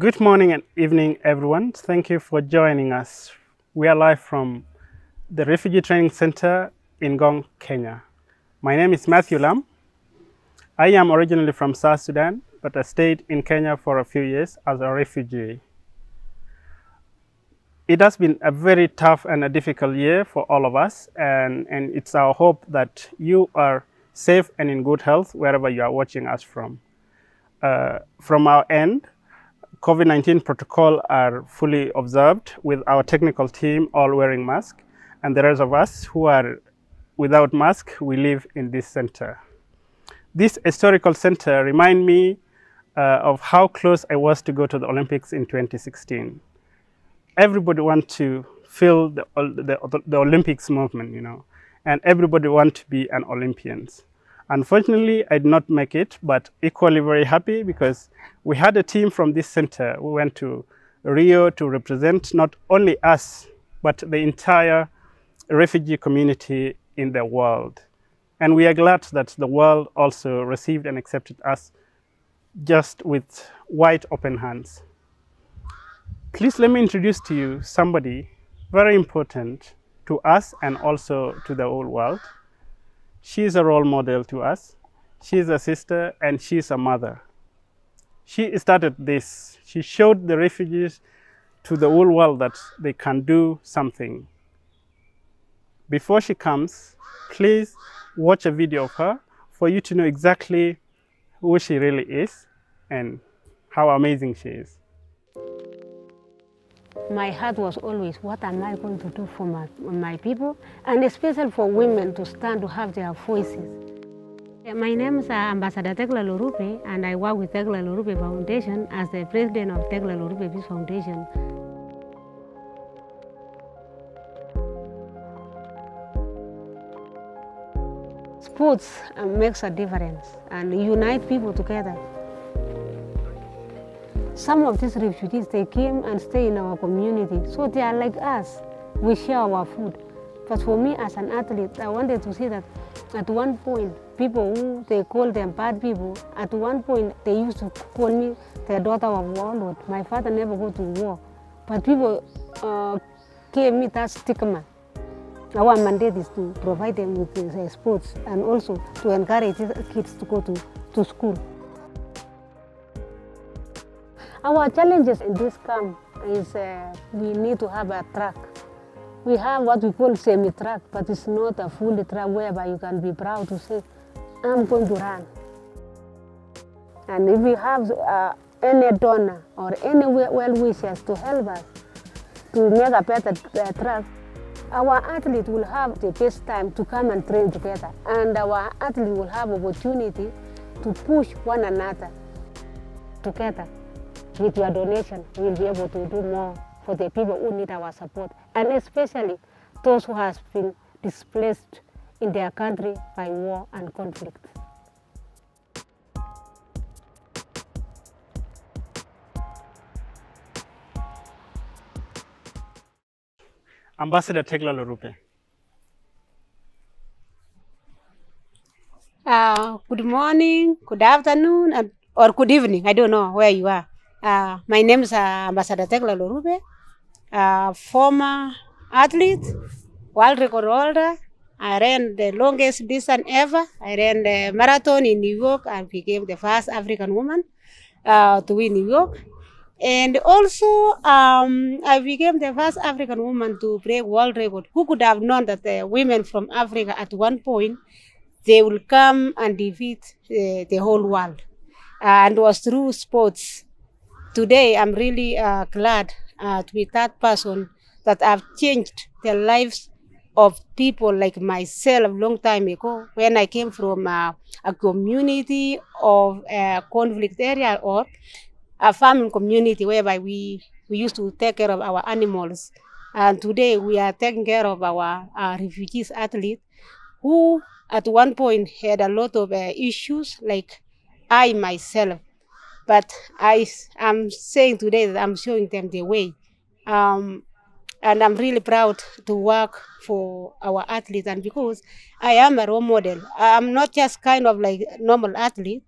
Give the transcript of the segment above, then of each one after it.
Good morning and evening, everyone. Thank you for joining us. We are live from the Refugee Training Center in Ngong, Kenya. My name is Matthew Lam. I am originally from South Sudan, but I stayed in Kenya for a few years as a refugee. It has been a very tough and a difficult year for all of us, and, and it's our hope that you are safe and in good health wherever you are watching us from. Uh, from our end, COVID-19 protocol are fully observed with our technical team all wearing masks, and the rest of us who are without mask, we live in this center. This historical center remind me uh, of how close I was to go to the Olympics in 2016. Everybody want to feel the, the, the Olympics movement, you know, and everybody want to be an Olympians. Unfortunately, I did not make it, but equally very happy because we had a team from this center. We went to Rio to represent not only us, but the entire refugee community in the world. And we are glad that the world also received and accepted us just with wide open hands. Please let me introduce to you somebody very important to us and also to the whole world. She is a role model to us. She is a sister and she is a mother. She started this. She showed the refugees to the whole world that they can do something. Before she comes, please watch a video of her for you to know exactly who she really is and how amazing she is. My heart was always, what am I going to do for my, my people? And especially for women to stand to have their voices. My name is uh, Ambassador Tegla Loroupe, and I work with Tegla Loroupe Foundation as the president of Tegla Loroupe Peace Foundation. Sports uh, makes a difference and unite people together. Some of these refugees, they came and stay in our community, so they are like us. We share our food. But for me as an athlete, I wanted to see that at one point, people who they call them bad people, at one point they used to call me the daughter of warlord. My father never go to war, but people uh, gave me that stigma. Our mandate is to provide them with sports and also to encourage kids to go to, to school. Our challenges in this camp is uh, we need to have a track. We have what we call semi-track, but it's not a fully track whereby you can be proud to say, I'm going to run. And if we have uh, any donor or any well-wishers to help us to make a better uh, track, our athlete will have the best time to come and train together. And our athlete will have opportunity to push one another together. With your donation, we'll be able to do more for the people who need our support, and especially those who have been displaced in their country by war and conflict. Ambassador Tegla Loroupe. Uh, good morning, good afternoon, and, or good evening. I don't know where you are. Uh, my name is uh, Ambassador Tegla Loroupe, uh, former athlete, world record holder. I ran the longest distance ever. I ran the marathon in New York and became the first African woman uh, to win New York. And also, um, I became the first African woman to break world record. Who could have known that the women from Africa at one point, they will come and defeat uh, the whole world. and it was through sports today I'm really uh, glad uh, to be that person that I've changed the lives of people like myself long time ago when I came from uh, a community of a conflict area or a farming community whereby we, we used to take care of our animals. And today we are taking care of our uh, refugees athletes who at one point had a lot of uh, issues like I myself but I am saying today that I'm showing them the way. Um, and I'm really proud to work for our athletes and because I am a role model. I'm not just kind of like normal athlete.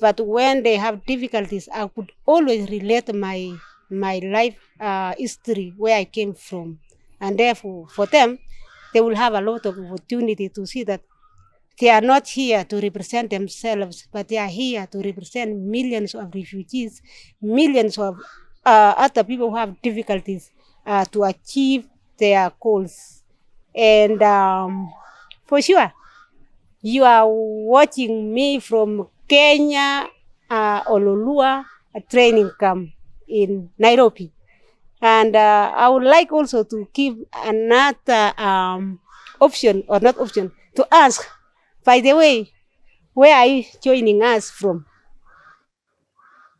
But when they have difficulties, I could always relate my my life uh, history where I came from, and therefore for them, they will have a lot of opportunity to see that they are not here to represent themselves, but they are here to represent millions of refugees, millions of uh, other people who have difficulties uh, to achieve their goals. And um, for sure, you are watching me from Kenya, uh, Ololua, training camp in Nairobi. And uh, I would like also to give another um, option, or not option, to ask, by the way, where are you joining us from?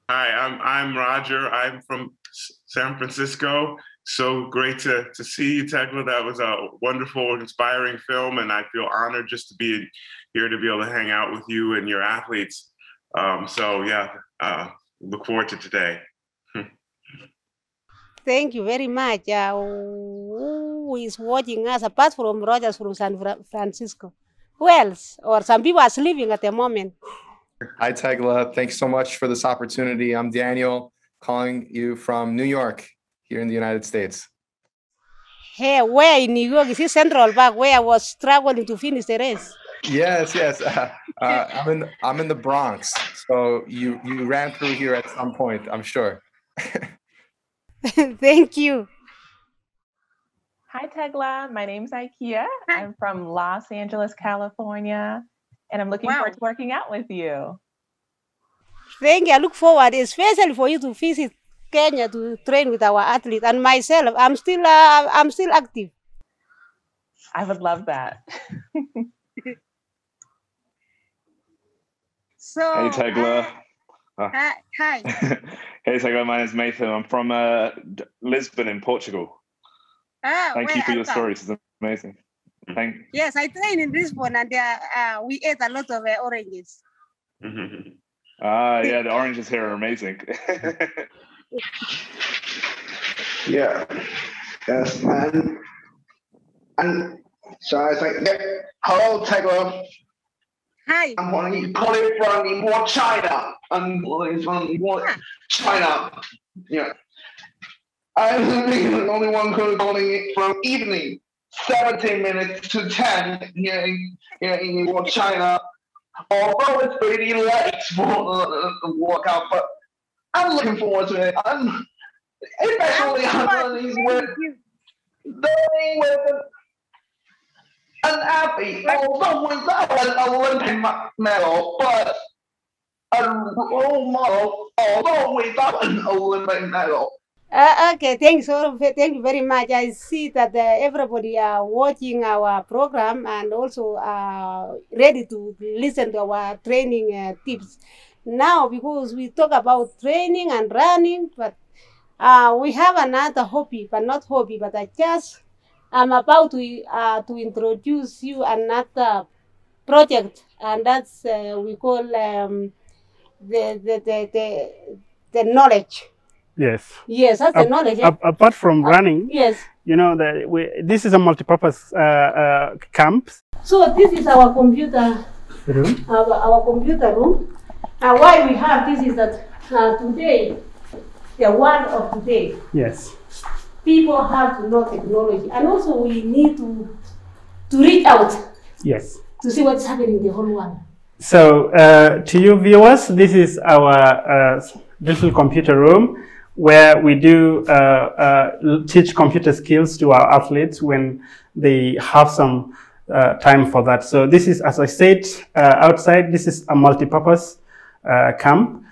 Hi, I'm I'm Roger. I'm from San Francisco. So great to, to see you, Tegla. That was a wonderful, inspiring film, and I feel honored just to be here to be able to hang out with you and your athletes. Um, so yeah, uh, look forward to today. Thank you very much. Uh, who is watching us apart from Rogers from San Francisco? Who else? Or some people are sleeping at the moment. Hi, Tegla. Thanks so much for this opportunity. I'm Daniel, calling you from New York, here in the United States. Hey, where in New York? Is it Central Park where I was struggling to finish the race? Yes, yes. Uh, uh, I'm in I'm in the Bronx, so you you ran through here at some point, I'm sure. Thank you. Hi, Tegla. My name's Ikea. I'm from Los Angeles, California, and I'm looking Wow. forward to working out with you. Thank you. I look forward, especially for you to visit Kenya to train with our athletes and myself. I'm still uh, I'm still active. I would love that. So, Hey Tegla. uh, hi. hi. hey Tegla, my name is Nathan. I'm from uh, Lisbon in Portugal. Ah, Thank where you for are your from? stories. It's amazing. Thank Yes, I trained in Lisbon and uh, uh, we ate a lot of uh, oranges. Ah, yeah, the oranges here are amazing. Yeah. Yes. And and so I was like, yeah, hello, Tegla. Hi. I'm calling calling from Ningbo, China. I'm calling from Ningbo, China. Yeah. I'm the only one who's calling it from evening, 17 minutes to 10 here in, here in China. Although it's pretty late for the workout, but I'm looking forward to it. I'm especially on these with. Learning with an athlete, although without an Olympic medal, but a role model, although without an Olympic medal. Uh, okay, thanks so thank you very much. I see that uh, everybody are watching our program and also are ready to listen to our training uh, tips. Now, because we talk about training and running, but uh, we have another hobby, but not hobby, but I just I'm about to uh, to introduce you another project, and that's uh, we call um, the, the, the the the knowledge. Yes. Yes, that's the Ap- knowledge. ap- apart from running, Yes. you know that we, this is a multi-purpose uh, uh, camp. So this is our computer, room. our, our computer room. And why we have this is that uh, today, the world of today, Yes. people have to know technology, and also we need to to reach out Yes. to see what's happening in the whole world. So, uh, to you viewers, this is our uh, little computer room where we do uh, uh, teach computer skills to our athletes when they have some uh, time for that. So, this is, as I said, outside, this is a multi-purpose uh, camp.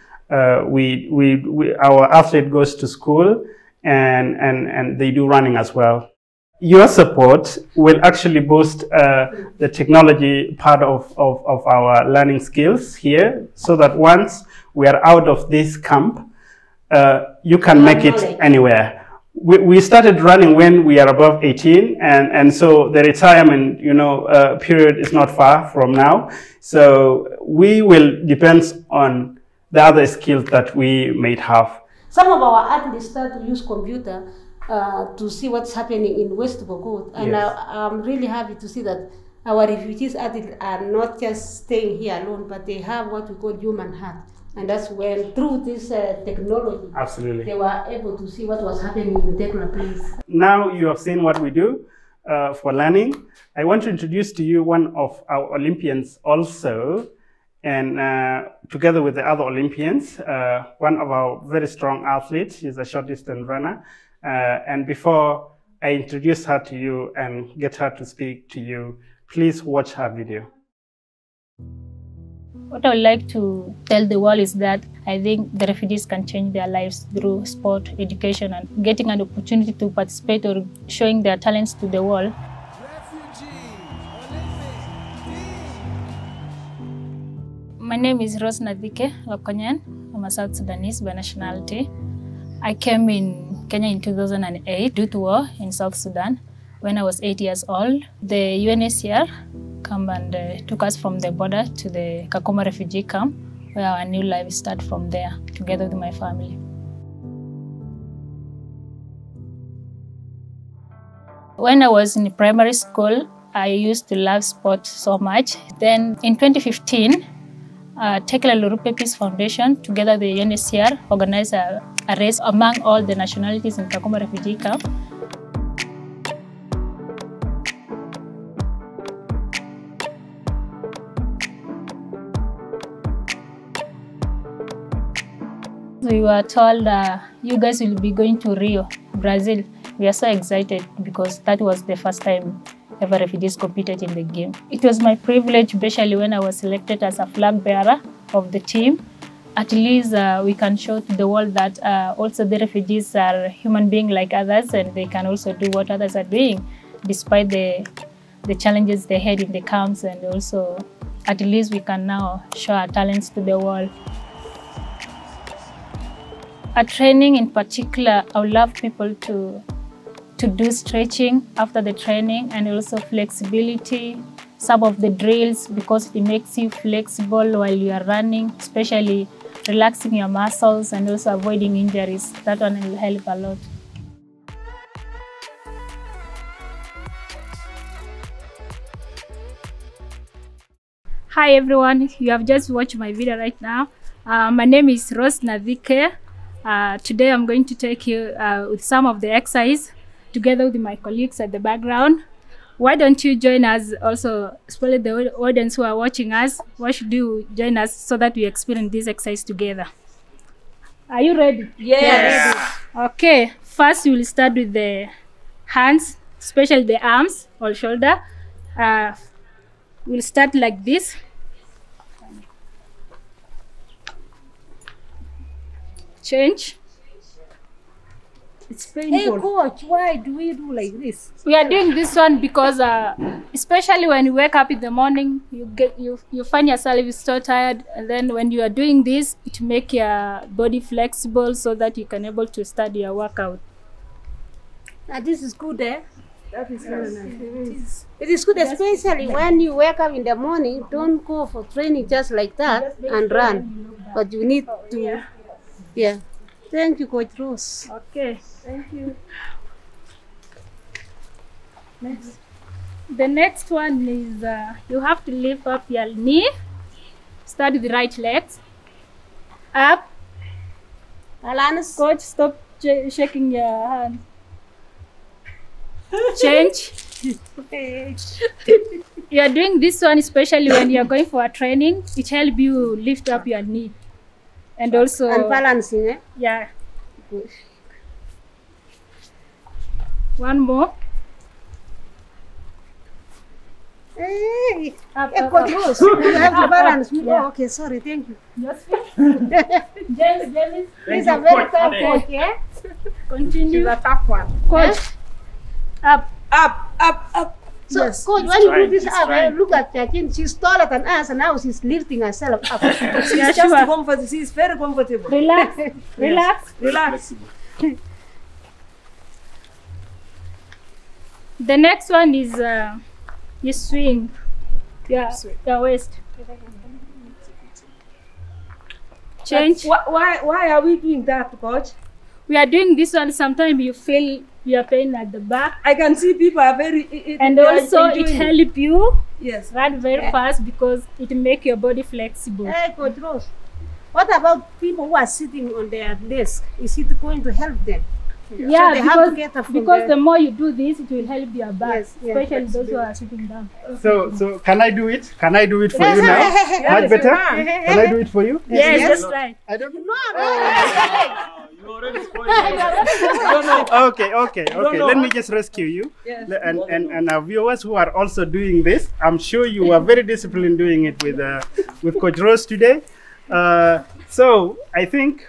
We, we, we, our athlete goes to school and, and, and they do running as well. Your support will actually boost uh, the technology part of, of, of our learning skills here so that once we are out of this camp, uh, you can make it anywhere. We, we started running when we are above 18 and, and so the retirement, you know, uh, period is not far from now. So we will depend on the other skills that we might have. Some of our athletes start to use computer uh, to see what's happening in West Pokot, and Yes. I, I'm really happy to see that our refugees athletes are not just staying here alone, but they have what we call human heart. And that's when, through this uh, technology, Absolutely. they were able to see what was happening in the Tegla place. Now you have seen what we do uh, for learning. I want to introduce to you one of our Olympians also, and uh, together with the other Olympians, uh, one of our very strong athletes. She's a short distance runner. Uh, and before I introduce her to you and get her to speak to you, please watch her video. What I would like to tell the world is that I think the refugees can change their lives through sport, education, and getting an opportunity to participate or showing their talents to the world. My name is Rose Nathike Lokonyen. I'm a South Sudanese by nationality. I came in Kenya in 2008 due to war in South Sudan. When I was eight years old, the UNHCR come and uh, took us from the border to the Kakuma refugee camp, where our new life started from there, together with my family. When I was in primary school, I used to love sport so much. Then in 2015, uh, Tegla Loroupe Peace Foundation, together with the UNHCR, organized a, a race among all the nationalities in Kakuma refugee camp. We were told uh, you guys will be going to Rio, Brazil. We are so excited because that was the first time ever refugees competed in the game. It was my privilege, especially when I was selected as a flag bearer of the team. At least uh, we can show to the world that uh, also the refugees are human beings like others and they can also do what others are doing despite the, the challenges they had in the camps and also at least we can now show our talents to the world. At training in particular, I would love people to to do stretching after the training and also flexibility, some of the drills because it makes you flexible while you are running, especially relaxing your muscles and also avoiding injuries. That one will help a lot. Hi everyone, you have just watched my video right now. Uh, my name is Rose Nathike. Uh, today I'm going to take you uh, with some of the exercise together with my colleagues at the background. Why don't you join us also, especially the audience who are watching us, why should you join us so that we experience this exercise together? Are you ready? Yes. Okay, first we will start with the hands, especially the arms or shoulder. Uh, we'll start like this. Change. It's painful. Hey, painful. coach, why do we do like this? We are doing this one because, uh, especially when you wake up in the morning, you get you you find yourself so tired, and then when you are doing this, it make your body flexible so that you can able to start your workout. Now, this is good, eh? That is very nice. It is good, especially when you wake up in the morning. Don't go for training just like that and run, but you need to, yeah. Thank you, Coach Rose. Okay, thank you. Next. The next one is uh, you have to lift up your knee. Start with the right leg. Up. Alanis. Coach, stop shaking your hand. Change. you are doing this one especially when you are going for a training. It helps you lift up your knee. And also And balancing, eh? yeah. One more. Hey, Up, hey up, Coach up. Rose, you have to Up, balance up. Yeah. Oh, okay, sorry, thank you. Just James, James. He's a very tough coach, yeah? Continue. She's a tough one. Coach. Up. Up, up, up. So, Yes, coach, when you do this up, trying. look at Jacqueline. She's taller than us, and now she's lifting herself up. She's Yeah, just sure. comfortable. She's very comfortable. Relax. Relax. Relax. The next one is uh, you swing. Yeah, your waist. Change. Why, why, why are we doing that, coach? We are doing this one. Sometimes you feel your pain at the back. I can see people are very. i- i- and also it enjoying help you Yes. run very Yeah. fast because it make your body flexible. Hey, Coach Rose. What about people who are sitting on their desk? Is it going to help them? Yeah, so they have to because, get because there. the more you do this, it will help your back, Yes, yeah, especially those who are sitting down. So, so can I do it? Can I do it for you now? Much better? can. Can I do it for you? Yes, yes. that's right. I don't No, okay, okay, No, okay. no. Let me just rescue you. Yes. And, and and our viewers who are also doing this, I'm sure you are very disciplined doing it with uh, with Coach Rose today. Uh, so I think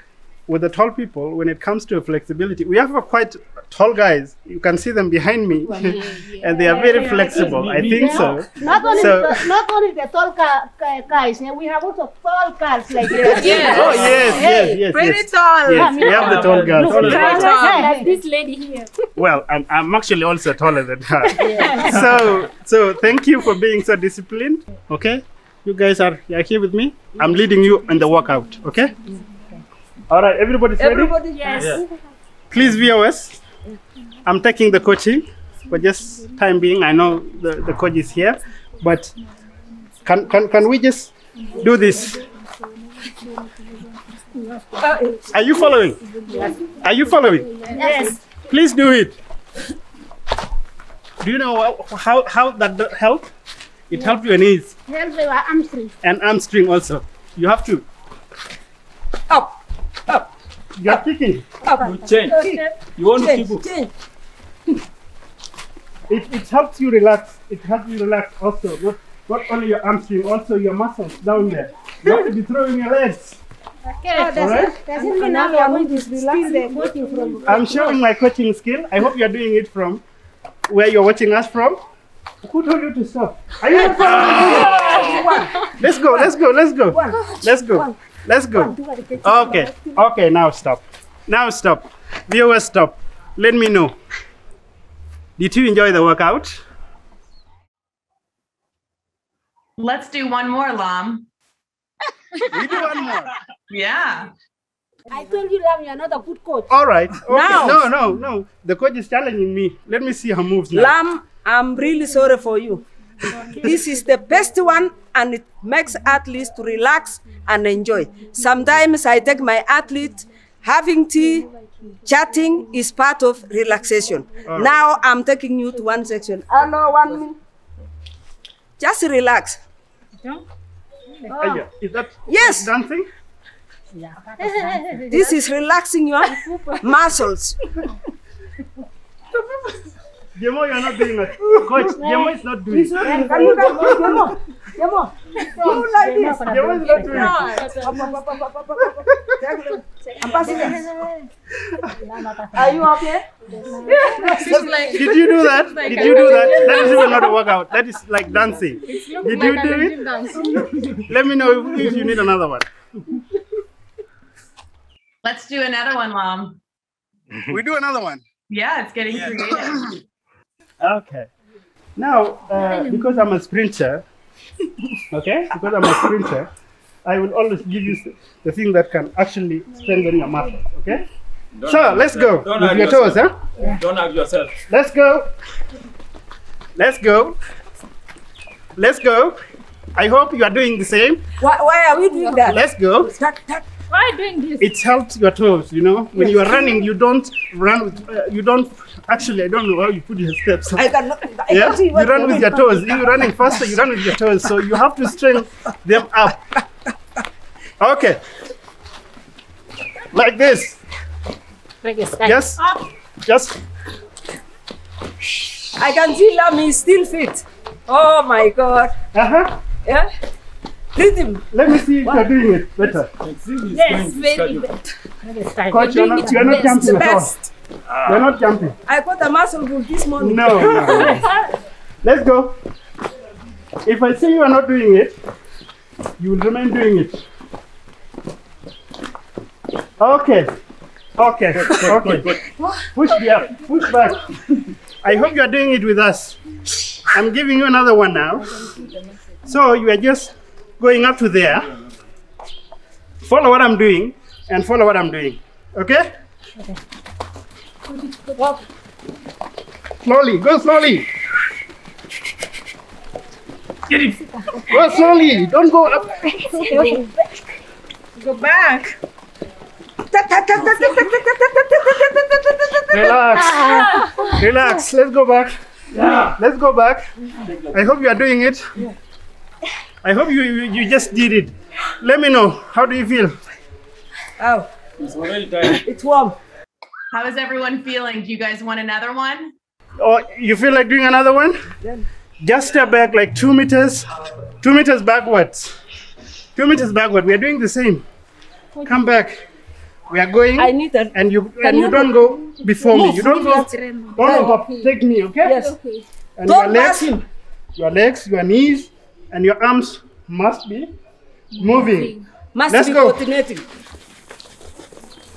with the tall people, when it comes to flexibility, we have a quite tall guys. You can see them behind me, and they are very flexible. I think so. Not only, So- the, not only the tall ca- ca- guys, we have also tall cars like that. Oh yes, yes, yes, Pretty yes. tall. Yes, we have the tall girls. Look, like this lady here. Well, I'm, I'm actually also taller than her. so, so thank you for being so disciplined. Okay, you guys are you are here with me. I'm leading you in the workout. Okay. All right, everybody's ready. Everybody, yes. Please, viewers, I'm taking the coaching for just time being. I know the, the coach is here, but can, can can we just do this? Are you following? Are you following? Yes. Please do it. Do you know how how, that do- help? It helps your knees Help your hamstring. and hamstring also. You have to Up. Up. You are kicking. Up. change. You want to Change, keep change. It, it helps you relax. It helps you relax also. Not, not only your hamstring, also your muscles down there. You have to be throwing your legs. Oh, does, Alright. it, does it now we are going to steal the coaching from? I'm showing my coaching skill. I hope you're doing it from where you're watching us from. Who told you to stop? Are you not following? Let's go, let's go, let's go. Let's go. Let's go. Okay. Okay, now stop. Now stop. Viewers, stop. Let me know. Did you enjoy the workout? Let's do one more, Lam. we do one more. Yeah. I told you, Lam, you are not a good coach. All right. Okay. Now. No, no, no. The coach is challenging me. Let me see her moves now. Lam, I'm really sorry for you. This is the best one and it makes athletes to relax and enjoy. Sometimes I take my athlete having tea, chatting is part of relaxation. All right. Now I'm taking you to one section. Hello, one minute. Just relax. Aya, Is that Yes. dancing? Yeah. This is relaxing your muscles. Jemo, you're not doing it. Coach, Jemo is not doing it. Can you guys do Jemo? Jemo. Do like this. Jemo is not doing it. Ambassador. Are you okay? Did you do that? Did you do that? That is even not a workout. That is like dancing. Did you do it? Let me know if, if you need another one. Let's do another one, Lam. We do another one. Yeah, it's getting creative. Okay. Now, uh, because I'm a sprinter, okay, because I'm a sprinter, I will always give you the thing that can actually strengthen your muscles, okay? Don't so let's yourself. go Don't with hurt your toes, huh? yourself. Don't hurt yourself. Let's go. Let's go. Let's go. I hope you are doing the same. Why, why are we doing that? Let's go. Why are you doing this? It helps your toes, you know. When you are running, you don't run with, uh, you don't, actually, I don't know how you put your steps. I cannot. I yeah, can see you run with your toes. If you're running faster, you run with your toes. So you have to strengthen them up. Okay. Like this. Like this. Like yes. Just. I can see Lam is still fit. Oh my God. Uh huh. Yeah. Rhythm. Let me see if you're doing it better. Yes, very good. Coach, you're not, you're not jumping at all. best. You're not jumping. I got a muscle book this morning. No, no. Let's go. If I say you are not doing it, you will remain doing it. Okay. Okay. Okay. Push there. Push back. I hope you are doing it with us. I'm giving you another one now. So you are just going up to there. Follow what I'm doing and follow what I'm doing. Okay? Slowly. Go slowly. Get it. Go slowly. Don't go up. Go back. Relax. Relax. Let's go back. Let's go back. I hope you are doing it. I hope you, you, you just did it. Let me know. How do you feel? Oh, it's warm. How is everyone feeling? Do you guys want another one? Oh, you feel like doing another one? Just step back like two meters, two meters backwards. Two meters backward. We are doing the same. Come back. We are going. I need a, and you Can and you you don't go before me. You don't go. Move. Don't go. Take me, okay? Yes. And Don't your legs, him. your legs, your knees, and your arms must be moving. Must Let's be go. coordinating.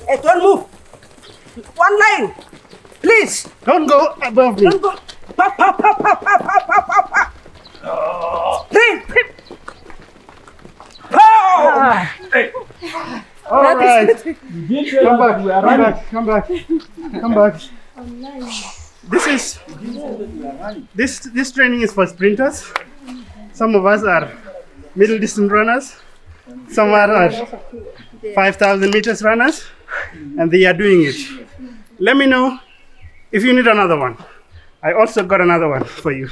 Hey, don't move. One line. Please. Don't go above me. Don't go. Pop, pop, pop, pop, pop, pop, pop, pop, pop. Three. Oh! All That right. Come back. Come back. Come back. Come back. This is this this training is for sprinters. Some of us are middle distance runners. Some are, are 5,000 meters runners, and they are doing it. Let me know if you need another one. I also got another one for you.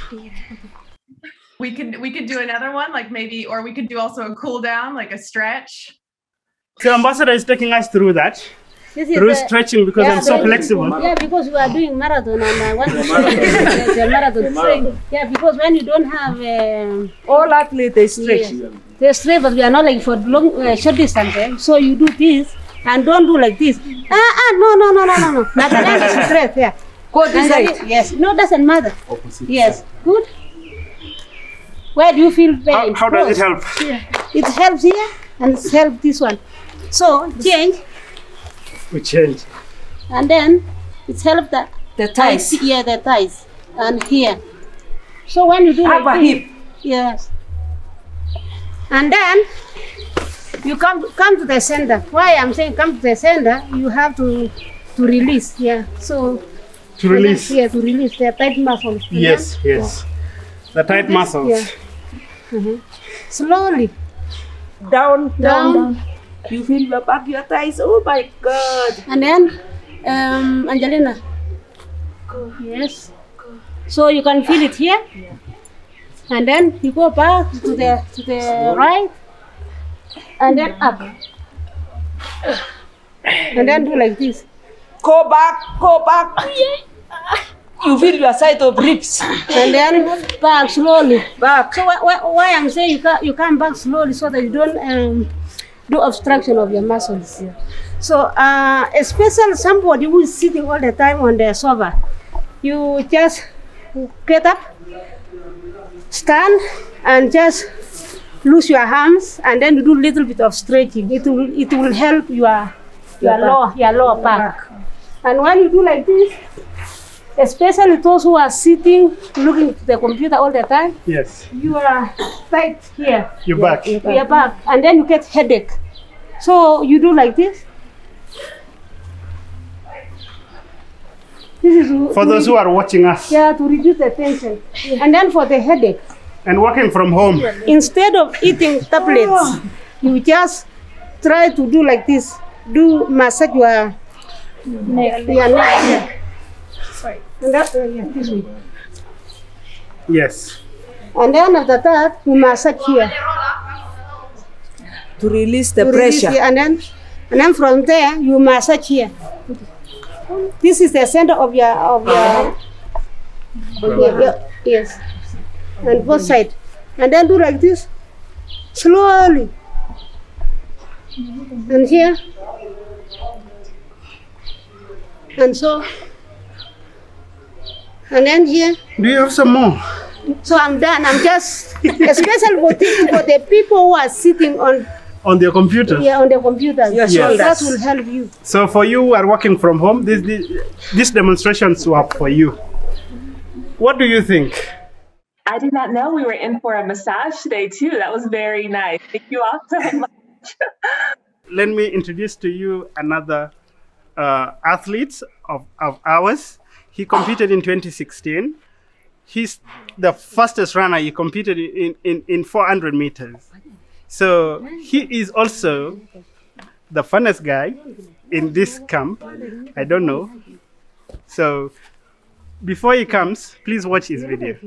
We could we could do another one, like maybe, or we could do also a cool down, like a stretch. So ambassador is taking us through that, through the- stretching because yeah, I'm so flexible. Yeah, because we are doing marathon and I want to say the, the marathon strength. Yeah, because when you don't have um, all athletes they stretch. Yeah, they stretch, but we are not like for long uh, short distance. Eh? So you do this and don't do like this. Ah, ah, no, no, no, no, no, no. Nathalie is straight. Yeah. Go this And side. Yes. No, doesn't matter. Yes. Good. Where do you feel pain? How, how does it help? Yeah. It helps here and it helps this one. So change We change. and then it's helps the the thighs. Yeah, the thighs and here. So when you do like Upper this- hip. yes, and then you come come to the center. Why I'm saying come to the center, you have to to release. Yeah, so To release. Yeah, to release the tight muscles. yeah? Yes, yes. The tight This- muscles. Yeah. Mhm. Slowly. Down, down, Down. You feel your back, your thighs. Oh my God. And then, um, Angelina. Yes. So you can feel it here. And then you go back to the to the right. And then up. And then do like this. Go back, go back. You feel your side of ribs. And then back slowly. Back. So why, why, why I'm saying you can you come back slowly so that you don't um, do obstruction of your muscles. So uh, especially somebody who is sitting all the time on the sofa, you just get up, stand, and just loose your arms, and then do little bit of stretching. It will it will help your your Your lower your lower back. And when you do like this, especially those who are sitting looking to the computer all the time, Yes. you are tight here. Your back. Your back. And then you get headache. So you do like this. This is For those who are watching us yeah to reduce the tension. And then for the headache, and working from home, instead of eating tablets, oh. you just try to do like this. Do massage your neck. Your neck. Sorry. And uh, yeah, this way. yes. And then after that, you massage here. To release the to release pressure. here, and then and then from there you massage here. This is the center of your of your, your- your- yes, and both side, and then do like this slowly, and here, and so, and then here. Do you have some more? So I'm done. I'm just, especially for the, for the people who are sitting on On their computer? yeah on the computers. Your So that will help you. So for you who are working from home, this, this, these demonstrations were for you. What do you think? I did not know we were in for a massage today too. That was very nice. Thank you all so much. Let me introduce to you another uh, athlete of, of ours. He competed in 2016. He's the fastest runner. He competed in, in, in 400 meters. So he is also the funnest guy in this camp. I don't know. So before he comes, please watch his video.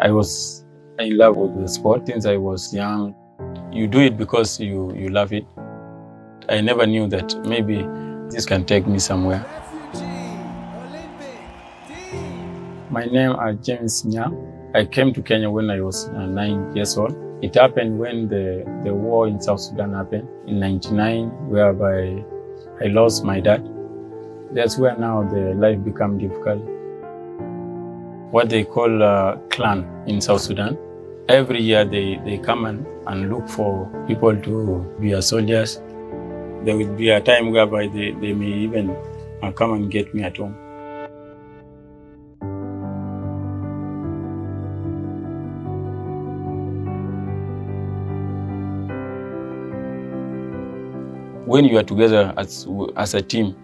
I was in love with the sport since I was young. You do it because you, you love it. I never knew that maybe this can take me somewhere. My name is James Nya. I came to Kenya when I was uh, nine years old. It happened when the, the war in South Sudan happened in 99, whereby I lost my dad. That's where now the life become difficult. What they call uh, clan in South Sudan. Every year they, they come and, and look for people to be a soldiers. There will be a time whereby they, they may even uh, come and get me at home. When you are together as as a team,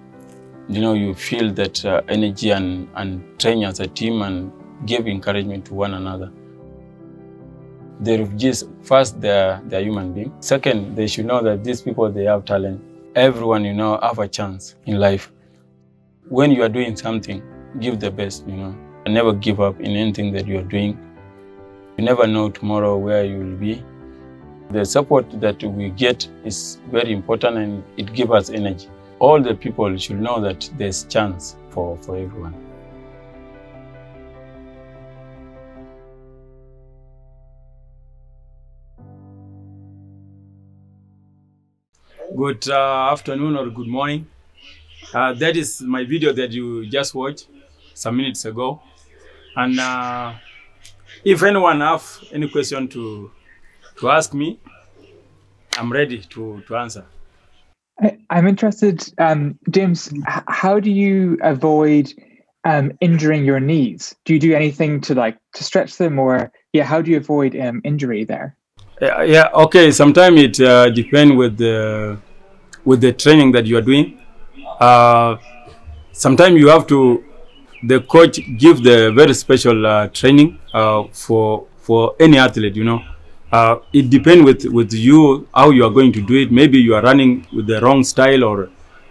you know you feel that uh, energy and and train as a team and give encouragement to one another. The refugees, first, they're, they're human beings. Second, they should know that these people, they have talent. Everyone, you know, have a chance in life. When you are doing something, give the best, you know. And never give up in anything that you are doing. You never know tomorrow where you will be. The support that we get is very important and it gives us energy. All the people should know that there's chance for, for everyone. Good uh, afternoon or good morning. Uh, that is my video that you just watched some minutes ago. And uh, if anyone have any question to to ask me, I'm ready to, to answer. I- I'm interested, um, James. h- How do you avoid um, injuring your knees? Do you do anything to like to stretch them, or yeah, how do you avoid um, injury there? Yeah, yeah okay. Sometimes it uh, depends with the with the training that you are doing. Uh, sometimes you have to the coach give the very special uh, training uh, for for any athlete. You know, uh, it depends with with you how you are going to do it. Maybe you are running with the wrong style or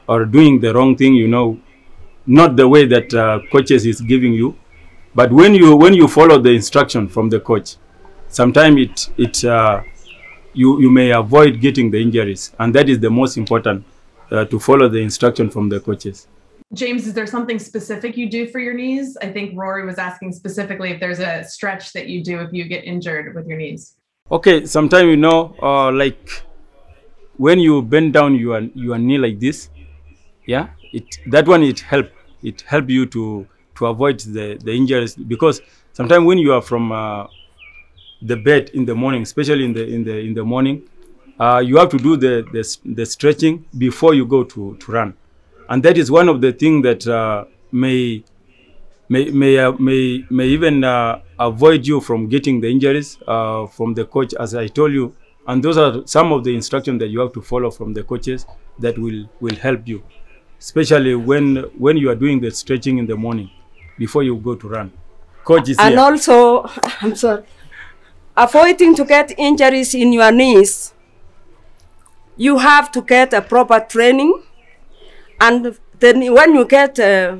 or doing the wrong thing. You know, not the way that uh, coaches is giving you. But when you when you follow the instruction from the coach, sometimes it it uh, you you may avoid getting the injuries, and that is the most important uh, to follow the instruction from the coaches. James, is there something specific you do for your knees? I think Rory was asking specifically if there's a stretch that you do if you get injured with your knees. Okay, sometimes you know, uh, like when you bend down your your knee like this, yeah, it that one it help it help you to to avoid the the injuries. Because sometimes when you are from uh, the bed in the morning, especially in the in the in the morning, uh, you have to do the, the the stretching before you go to to run, and that is one of the things that uh, may may may uh, may may even uh, avoid you from getting the injuries uh, from the coach, as I told you. And those are some of the instructions that you have to follow from the coaches that will will help you, especially when when you are doing the stretching in the morning before you go to run. Coach is and here. also i'm sorry avoiding to get injuries in your knees you have to get a proper training and then when you get uh,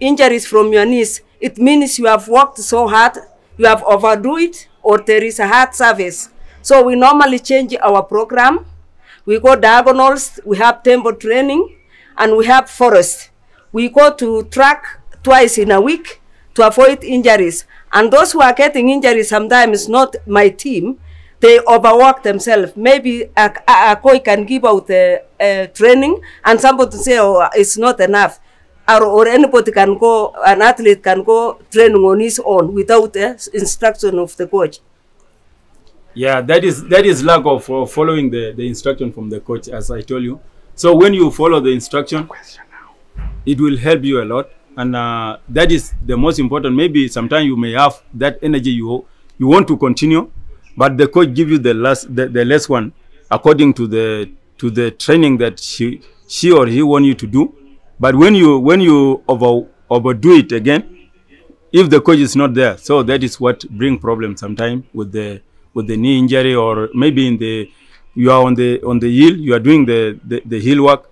injuries from your knees it means you have worked so hard you have overdo it or there is a hard service so we normally change our program we go diagonals we have tempo training and we have forest we go to track twice in a week to avoid injuries. And those who are getting injuries sometimes not my team, they overwork themselves. Maybe a, a, a can give out the uh, training and somebody say, oh, it's not enough. Or, or anybody can go, an athlete can go training on his own without the instruction of the coach. Yeah, that is that is lack of uh, following the, the instruction from the coach, as I told you. So when you follow the instruction, it will help you a lot, and uh, that is the most important. Maybe sometimes you may have that energy you you want to continue, but the coach give you the last the, the last one according to the to the training that she she or he want you to do. But when you when you over overdo it again, if the coach is not there, so that is what bring problems sometimes with the with the knee injury or maybe in the you are on the on the hill, you are doing the, the, the hill work.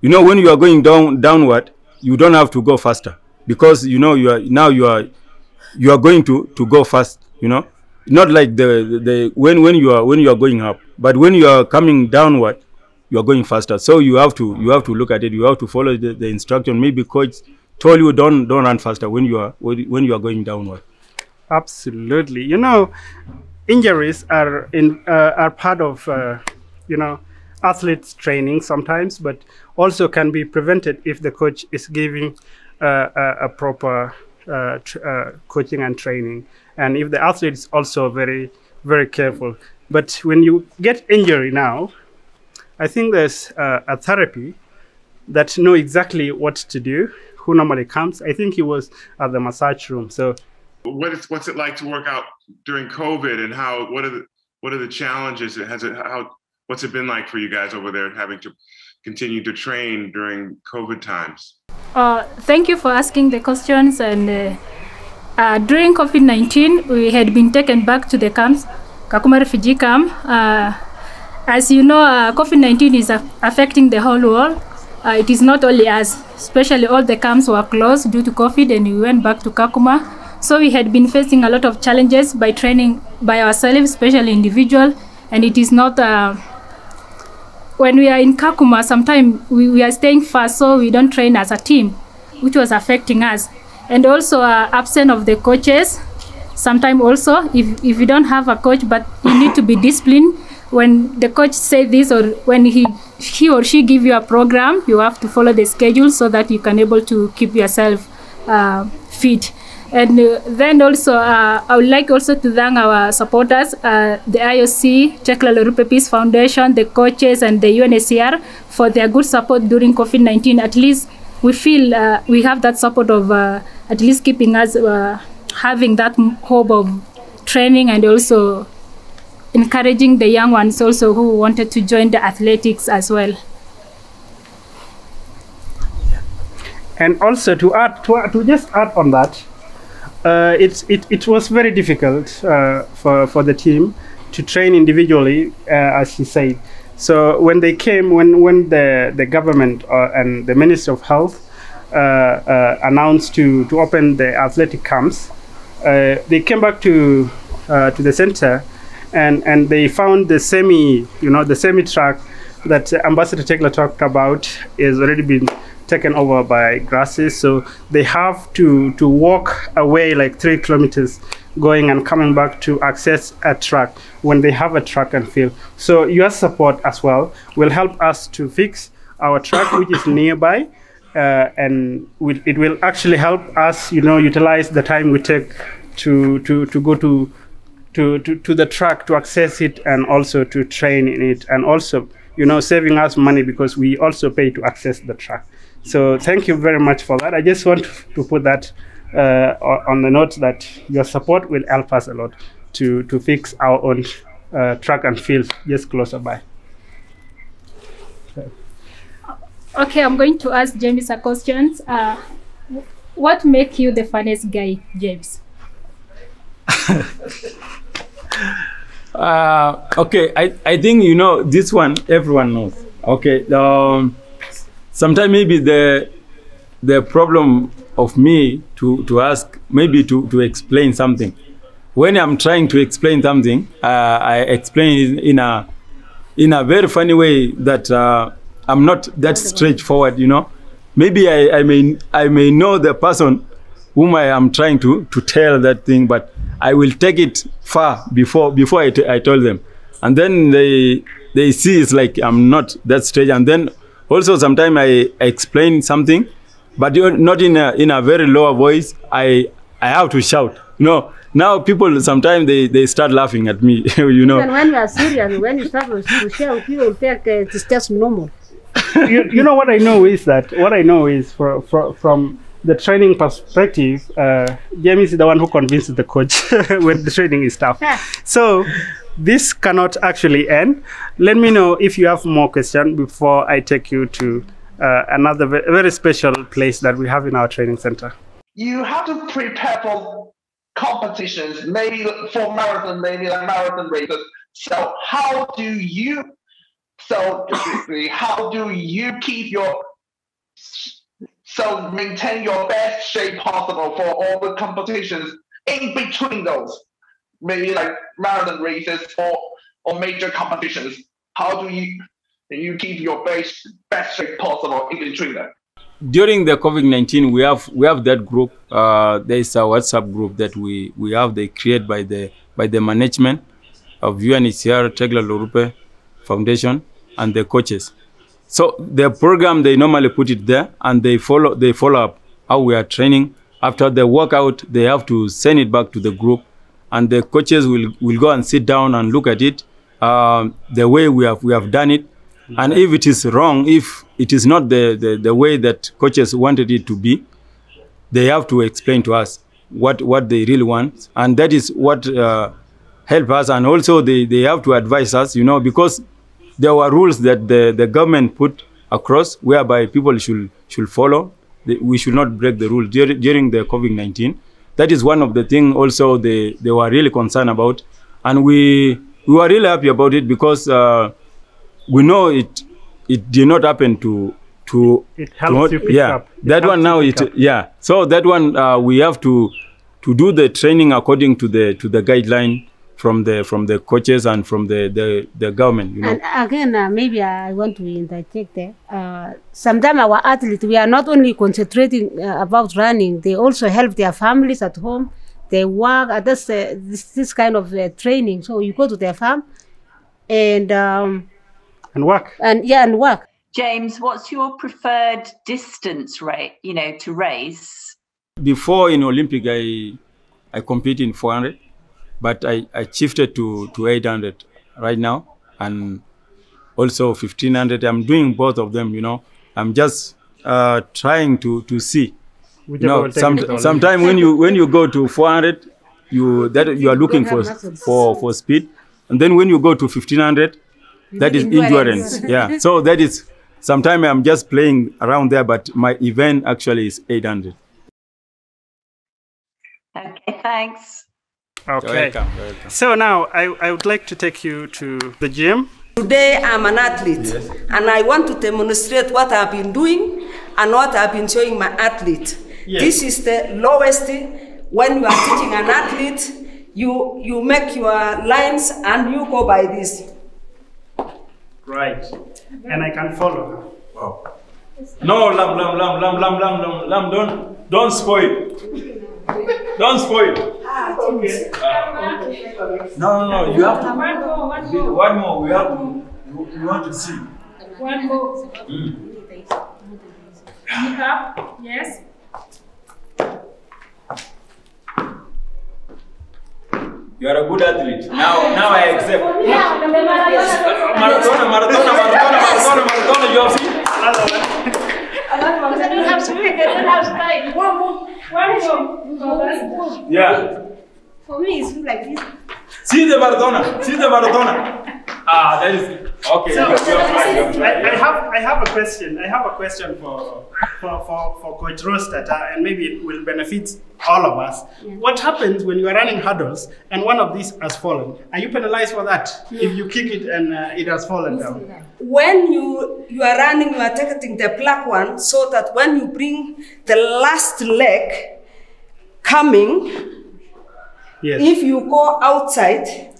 You know, when you are going down downward, you don't have to go faster because you know you are now you are you are going to to go fast. You know, not like the the when when you are when you are going up, but when you are coming downward, you are going faster. So you have to you have to look at it. You have to follow the, the instruction. Maybe coach told you don't don't run faster when you are when you are going downward. Absolutely. You know, injuries are in uh, are part of uh, you know athletes training sometimes, but also can be prevented if the coach is giving uh, a, a, proper uh, uh, coaching and training, and if the athlete is also very very careful. But when you get injury now, I think there's uh, a therapy that know exactly what to do. Who normally comes? I think he was at the massage room. So what is what's it like to work out during COVID, and how what are the what are the challenges? It has it how what's it been like for you guys over there having to continue to train during COVID times? Uh, thank you for asking the questions. And uh, uh, during COVID 19, we had been taken back to the camps, Kakuma refugee camp. As you know, uh, COVID 19 is affecting the whole world. Uh, it is not only us, especially all the camps were closed due to COVID, and we went back to Kakuma. So we had been facing a lot of challenges by training by ourselves, especially individual, and it is not. Uh, when we are in Kakuma, sometimes we, we are staying far, so we don't train as a team, which was affecting us. And also uh, absent of the coaches. Sometimes also, if, if you don't have a coach, but you need to be disciplined. When the coach say this or when he he or she give you a program, you have to follow the schedule so that you can able to keep yourself uh, fit. And uh, then also, uh, I would like also to thank our supporters, uh, the IOC, Tegla Loroupe Peace Foundation, the coaches, and the UNHCR for their good support during COVID-19. At least we feel uh, we have that support of uh, at least keeping us having that hope of training and also encouraging the young ones also who wanted to join the athletics as well. And also to add, to, to just add on that, uh, it, it, it was very difficult uh, for, for the team to train individually, uh, as he said. So when they came, when, when the, the government uh, and the Minister of Health uh, uh, announced to, to open the athletic camps, they came back to, to the center and, and they found the semi, you know, the semi track that Ambassador Tegla talked about is already been taken over by grasses. So they have to, to walk away like three kilometers going and coming back to access a track when they have a track and field. So your support as well will help us to fix our track, which is nearby. Uh, and will, it will actually help us, you know, utilize the time we take to, to, to go to, to, to, to the track to access it and also to train in it and also, you know, saving us money because we also pay to access the track. So thank you very much for that. I just want to put that uh, on the note that your support will help us a lot to, to fix our own uh, track and field just closer by. Okay, I'm going to ask James a question. Uh, what make you the funniest guy, James? uh, okay, I, I think you know this one everyone knows. Okay, um, sometimes maybe the the problem of me to to ask maybe to to explain something when i'm trying to explain something uh, i explain in a in a very funny way that uh, i'm not that straightforward you know maybe I, I may i may know the person whom i am trying to to tell that thing but i will take it far before before I, I told them and then they they see it's like i'm not that straight and then also, sometimes I explain something, but not in a, in a very lower voice. I, I have to shout. No, now people sometimes they, they start laughing at me, you know. Even when you are serious, when you start to shout, people think uh, it's just normal. you, you know what I know is that, what I know is for, for, from the training perspective, uh, James is the one who convinces the coach when the training is tough. so this cannot actually end. Let me know if you have more questions before I take you to uh, another very special place that we have in our training center. You have to prepare for competitions, maybe for marathon, maybe like marathon races. So how do you so how do you keep your so maintain your best shape possible for all the competitions in between those, maybe like marathon races or or major competitions? How do you you keep your best best shape possible in between them? during the COVID-19, we have we have that group. Uh, there is a WhatsApp group that we we have. They create by the by the management of UNHCR Tegla Loroupe Foundation and the coaches. So the program they normally put it there, and they follow they follow up how we are training. After the workout, they have to send it back to the group, and the coaches will will go and sit down and look at it um, the way we have we have done it and if it is wrong, if it is not the, the, the way that coaches wanted it to be, they have to explain to us what, what they really want. And that is what uh, help us. And also they, they have to advise us, you know, because there were rules that the, the government put across whereby people should, should follow. We should not break the rule during, during the COVID-19. That is one of the things also they, they were really concerned about. And we, we were really happy about it because uh, we know it it did not happen to to It helps to, you pick yeah up. It that one now it up. yeah so that one uh, we have to to do the training according to the to the guideline from the from the coaches and from the the, the government you know And again, uh, maybe I want to interject there. Uh, sometimes our athletes, we are not only concentrating uh, about running, they also help their families at home. They work at this, uh, this, this kind of uh, training. So you go to their farm and um, and work. And yeah, and work. James, what's your preferred distance rate, you know, to race? before in olympic i i compete in 400 but i i shifted to to 800 right now. And also 1500 i'm doing both of them you know. I'm just uh trying to to see. You Whichever know some, you to Olympics. sometime when you when you go to 400 you that you are looking for for for speed. And then when you go to 1500 that is endurance. endurance. Yeah. So that is sometimes i'm just playing around there but my event actually is 800 Okay, thanks. Okay. welcome, welcome. So now I, I would like to take you to the gym. Today I'm an athlete and I want to demonstrate what I've been doing and what I've been showing my athlete. Yes. This is the lowest when you are teaching an athlete, you you make your lines and you go by this. Right. And I can follow. Wow. No, lamb, lamb, lamb, lamb, lamb, lamb, lamb, lamb, don't, don't spoil. Don't spoil. Okay. No, no, no, you have to. One more, one more. One more, we have to. You, you want to see. One more. Mm. Look up. Yes. You are a good athlete. Now, now I accept. Yeah, the marathon. Maratona, maratona, maratona, maratona, maratona, you have seen? Because I don't have strength, I don't have style. One more. One more. Yeah. For me, it's like this. See the maratona. See the maratona. Ah, that is okay. So, you, you have tried, you have I. I have I have a question. I have a question for for, for, for Coach Rostata, and maybe it will benefit all of us. What happens when you are running hurdles and one of these has fallen? Are you penalized for that if you kick it and uh, it has fallen down? When you you are running, you are taking the black one so that when you bring the last leg coming, Yes. if you go outside,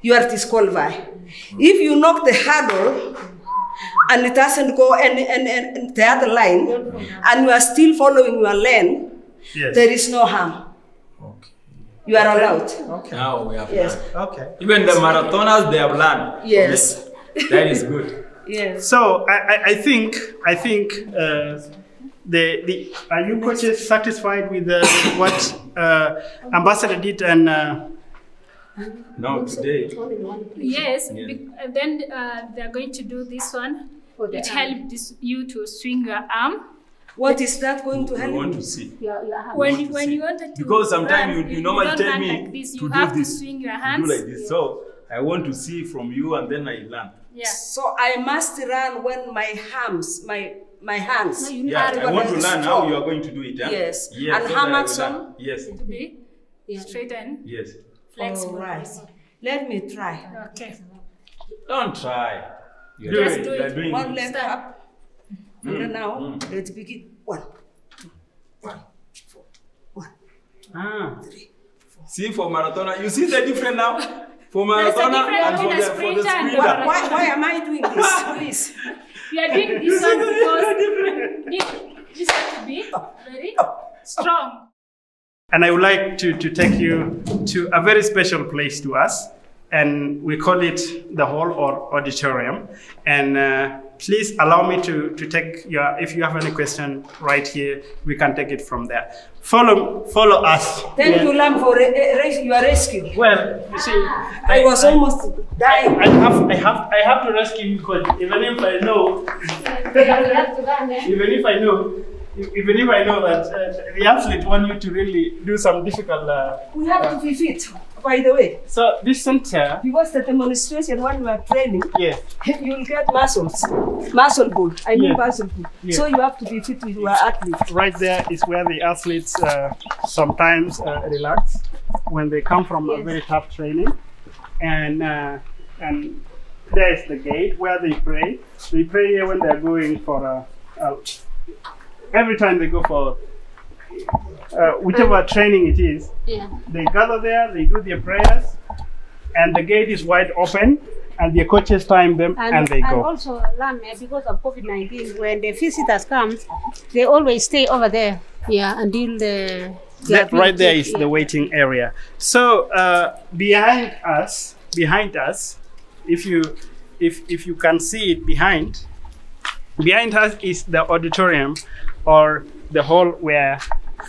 you are disqualified. If you knock the hurdle and it doesn't go any, any, any the other line, and you are still following your lane, Yes. there is no harm. You are allowed. Okay. Now we have Yes. learned. Okay. Even the marathoners, they have learned. Yes. That is good. Yes. So I, I, I think I think uh, the the are you coaches satisfied with uh, what uh, Ambassador did and uh, No, today. Yes, Yeah. bec- and then uh, they're going to do this one. It helps you to swing your arm. What is that going to help? You want to see. When, you- when you wanted to Because sometimes run, you, you normally don't tell run me like this. to You do have this, to swing your to hands. do like this. So I want to see from you, and then I learn. Yeah. So I must run when my hands, my my hands. Yeah, I want to learn how you are going to do it. Huh? Yes. Yes. And so how that I will much learn. on? Yes. To be straighten, Yes. flexible. All right. Let me try. Okay. Don't try. You are Just doing- do you are it. doing One it. leg up. And then Mm, now, mm. let's begin. One. Ah. See for marathoner, you see the difference now? For There's a and for the, for the sprinter and Why, why am I doing this? Please. We are doing this one because this, this has to be very strong. And I would like to, to take you to a very special place to us, and we call it the hall or auditorium. And uh, please allow me to, to take your, if you have any question right here, we can take it from there. Follow, follow us. Thank Yeah. you, Lam, for re- eh, res- your rescue. Well, you see, I was almost dying. I have, I have, I have to rescue you because even if I know, even if I know, even if I know that uh, the athlete want you to really do some difficult. Uh, We have to be fit, by the way. So this center. Because the demonstration when you are training, yeah. you will get muscles, muscle pull. I mean Yeah. muscle. Yeah. So you have to be fit with your athlete. Right there is where the athletes uh, sometimes uh, relax when they come from a very tough training, and uh, and there is the gate where they pray. They pray here when they're going for a, a every time they go for uh, whichever training it is. Yeah. They gather there, they do their prayers, and the gate is wide open, and the coaches time them, and, they and go. And also, eh, because of COVID 19, when the visitors come, they always stay over there. Yeah, until the. That right there is the waiting area. So uh, behind us, behind us, if you if if you can see it behind, behind us is the auditorium or the hall where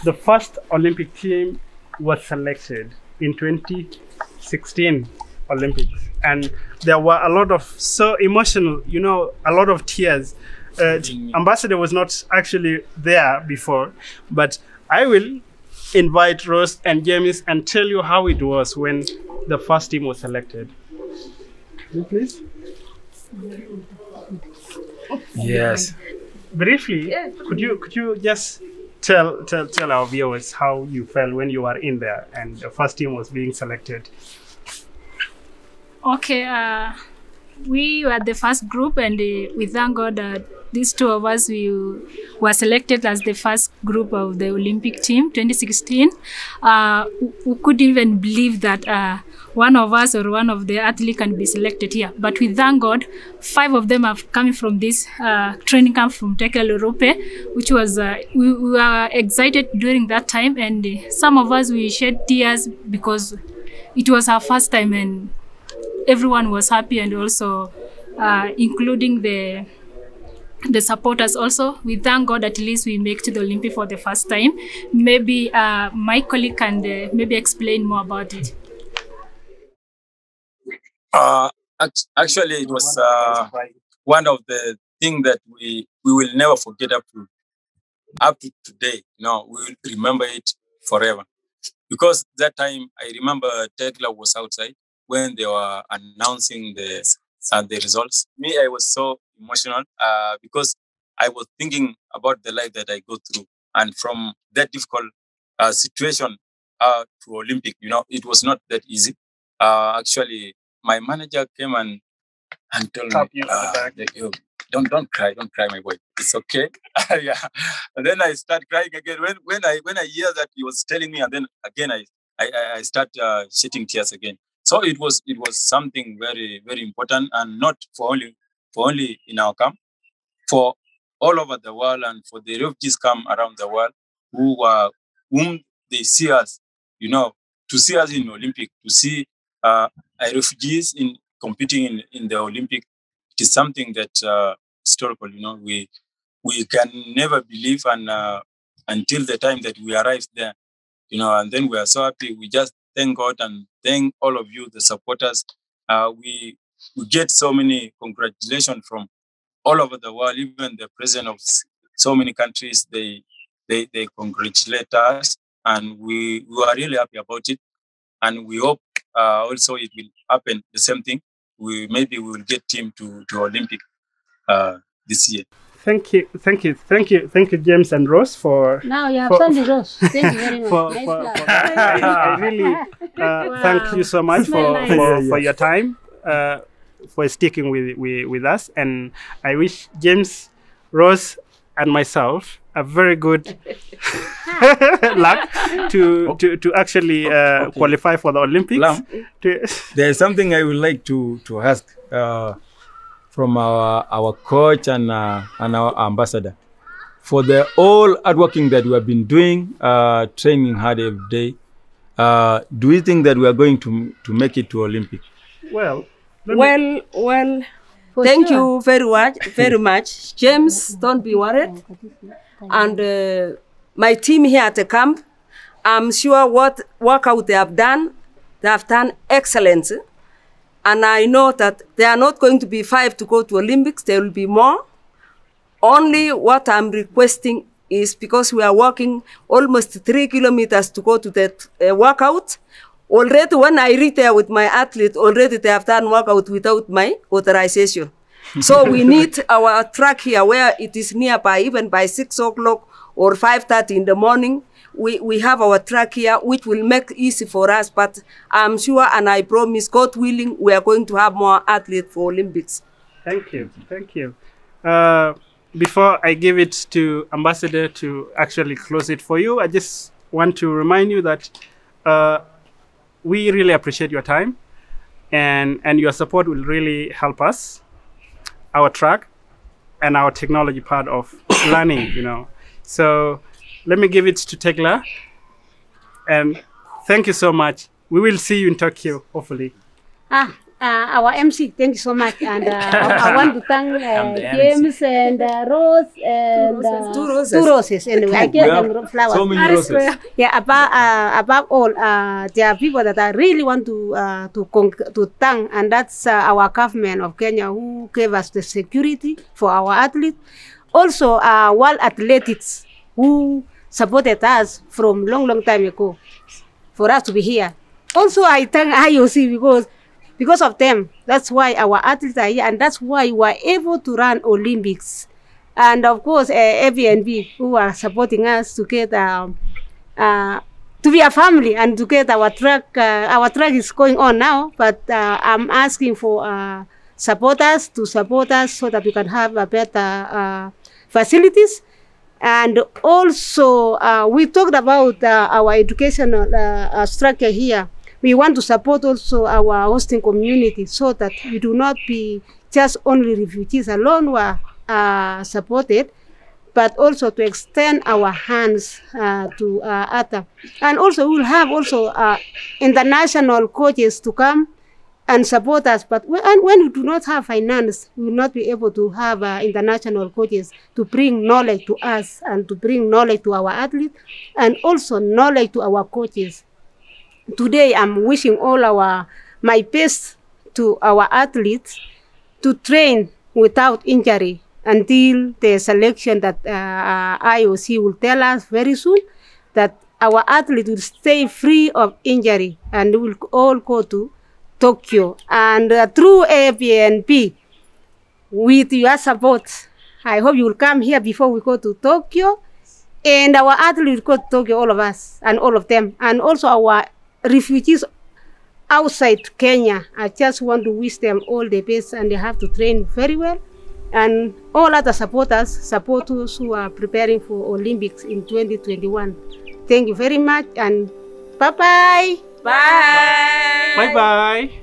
the first Olympic team was selected in 2016 Olympics, and there were a lot of so emotional, you know, a lot of tears. Uh, Ambassador was not actually there before, but I will invite Rose and James and tell you how it was when the first team was selected. Please. Yes. Briefly, could you could you just tell tell tell our viewers how you felt when you were in there and the first team was being selected? Okay, uh, we were the first group, and uh, we thank God that these two of us we were selected as the first group of the Olympic team 2016. Uh, we couldn't even believe that uh, one of us or one of the athletes can be selected here. But we thank God, five of them have come from this uh, training camp from Tegla Loroupe, which was uh, we, we were excited during that time, and uh, some of us we shed tears because it was our first time and everyone was happy and also uh, including the the supporters also. We thank god at least we make to the olympic for the first time. Maybe uh, my colleague can uh, maybe explain more about it Uh, actually, it was uh, one of the things that we we will never forget up to up to today. You know, we will remember it forever. Because that time, I remember Tegla was outside when they were announcing the uh, the results. Me, I was so emotional uh, because I was thinking about the life that I go through, and from that difficult uh, situation uh, to Olympic, you know, it was not that easy. Uh, actually, my manager came and and told me, you on the uh, back. "Yo, don't don't cry, don't cry, my boy. It's okay. yeah. And then I start crying again. When when I when I hear that he was telling me, and then again I I, I- start uh, shedding tears again. So it was it was something very very important, and not for only for only in our camp, for all over the world, and for the refugees come around the world who are whom they see us, you know, to see us in Olympic, to see uh, refugees in competing in, in the Olympic. It is something that uh, historical, you know, we we can never believe, and uh, until the time that we arrive there, you know, and then we are so happy. We just thank God and thank all of you, the supporters. Uh, we we get so many congratulations from all over the world, even the president of so many countries. They they they congratulate us, and we we are really happy about it, and we hope uh, also it will happen the same thing. We maybe we will get team to to Olympic uh, this year. thank you, thank you, thank you, thank you, James and Rose for. Now you have for- Sandy Rose. Thank you very much. for, Nice for, for. I, I really uh, thank you so much Smell for, nice. for, Yeah, for yes. your time, uh, for sticking with, with, with us. And I wish James, Rose, and myself a very good luck to, to, to actually uh, qualify for the Olympics. Lam, There's something I would like to to ask uh, from our our coach and uh, and our ambassador for the all hard working that we have been doing, uh, training hard every day. Uh, do you think that we are going to to make it to Olympic? Well, Well, well, For thank sure. you very much, very much. James, don't be worried. And uh, my team here at the camp, I'm sure what workout they have done, they have done excellent. And I know that they are not going to be five to go to Olympics, there will be more. Only what I'm requesting is because we are walking almost three kilometers to go to that uh, workout. Already, when I reach there with my athlete, already they have done workout without my authorization. So we need our track here where it is nearby, even by six o'clock or five thirty in the morning. We, we have our track here, which will make easy for us. But I'm sure, and I promise, God willing, we are going to have more athletes for Olympics. Thank you. Thank you. Uh, before I give it to Ambassador to actually close it for you, I just want to remind you that uh, we really appreciate your time and, and your support will really help us, our track, and our technology part of learning, you know. So let me give it to Tegla. And thank you so much. We will see you in Tokyo, hopefully. Ah, uh, our MC, thank you so much. And uh, I, I want to thank uh, the James and uh, Rose and uh, Two roses. Two roses. Anyway, I We gave them flowers. so many roses. Yeah, above, uh, above all, uh, there are people that I really want to uh, to con- to thank, and that's uh, our government of Kenya who gave us the security for our athletes. Also, uh, World Athletics who supported us from long, long time ago for us to be here. Also, I thank IOC because because of them, that's why our athletes are here, and that's why we are able to run Olympics. And of course, uh, Airbnb who are supporting us to get um, uh, to be a family and to get our track. Uh, our track is going on now, but uh, I'm asking for uh, supporters to support us so that we can have a better uh, facilities. And also, uh, we talked about uh, our educational structure here. We want to support also our hosting community so that we do not be just only refugees alone who are uh, supported, but also to extend our hands uh, to uh, other. And also, we will have also uh, international coaches to come and support us. But when, and when we do not have finance, we will not be able to have uh, international coaches to bring knowledge to us and to bring knowledge to our athletes and also knowledge to our coaches. Today, I'm wishing all our my best to our athletes to train without injury until the selection that uh, IOC will tell us very soon that our athletes will stay free of injury and will all go to Tokyo. And uh, through Airbnb, with your support, I hope you will come here before we go to Tokyo. And our athletes will go to Tokyo, all of us, and all of them. And also our refugees outside Kenya. I just want to wish them all the best, and they have to train very well. And all other supporters, support those who are preparing for Olympics in 2021. Thank you very much, and bye-bye. Bye. Bye bye.